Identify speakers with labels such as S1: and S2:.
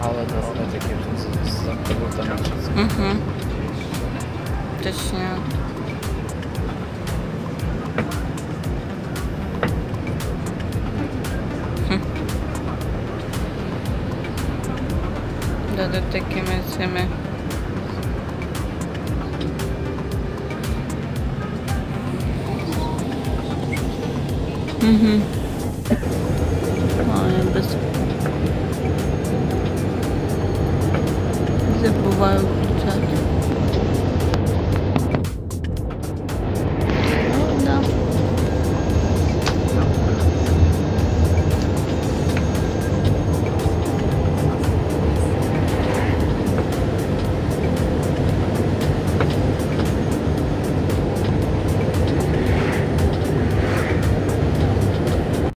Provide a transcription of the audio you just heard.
S1: ale na takie z zaktywną Mhm.
S2: Też nie. da hm. dotykiem lecimy. Mhm. забываю включать.